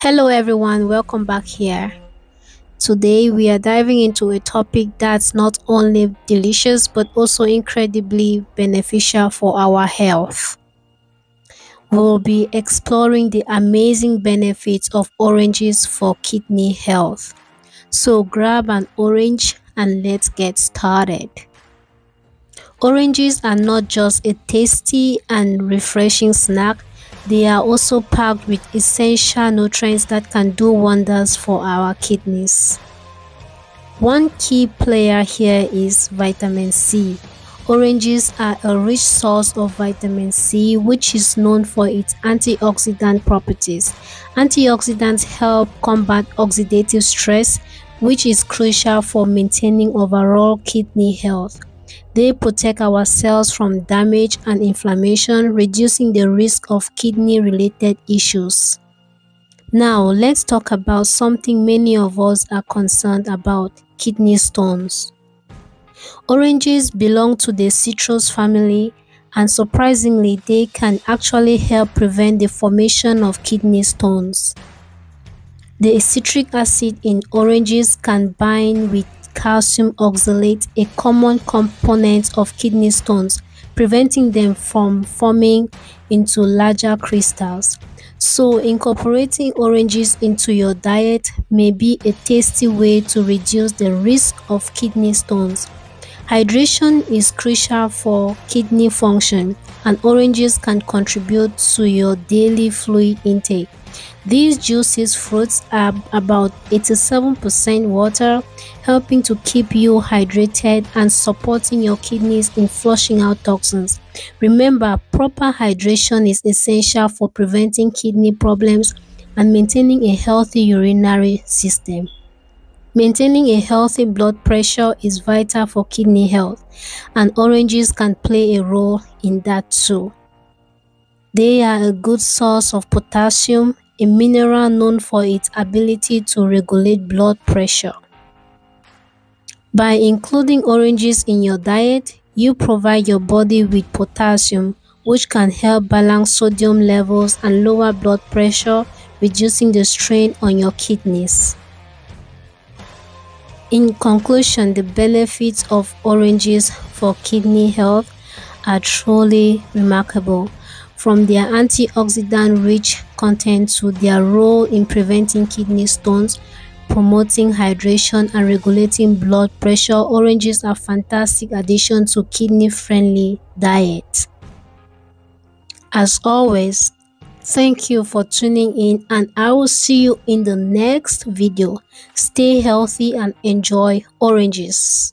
Hello everyone, welcome back here. Today we are diving into a topic that's not only delicious but also incredibly beneficial for our health. We'll be exploring the amazing benefits of oranges for kidney health. So grab an orange and let's get started. Oranges are not just a tasty and refreshing snack, they are also packed with essential nutrients that can do wonders for our kidneys. One key player here is vitamin C. Oranges are a rich source of vitamin C, which is known for its antioxidant properties. Antioxidants help combat oxidative stress, which is crucial for maintaining overall kidney health. They protect our cells from damage and inflammation, reducing the risk of kidney-related issues. Now, let's talk about something many of us are concerned about, kidney stones. Oranges belong to the citrus family and surprisingly, they can actually help prevent the formation of kidney stones. The citric acid in oranges can bind with calcium oxalate, a common component of kidney stones, preventing them from forming into larger crystals. So, incorporating oranges into your diet may be a tasty way to reduce the risk of kidney stones. Hydration is crucial for kidney function, and oranges can contribute to your daily fluid intake. These juices fruits are about 87% water, helping to keep you hydrated and supporting your kidneys in flushing out toxins. Remember, proper hydration is essential for preventing kidney problems and maintaining a healthy urinary system. Maintaining a healthy blood pressure is vital for kidney health, and oranges can play a role in that too. They are a good source of potassium, a mineral known for its ability to regulate blood pressure. By including oranges in your diet, you provide your body with potassium, which can help balance sodium levels and lower blood pressure, reducing the strain on your kidneys. In conclusion, the benefits of oranges for kidney health are truly remarkable from their antioxidant-rich content to their role in preventing kidney stones, promoting hydration and regulating blood pressure, oranges are fantastic addition to kidney-friendly diet. As always, thank you for tuning in and I will see you in the next video. Stay healthy and enjoy oranges.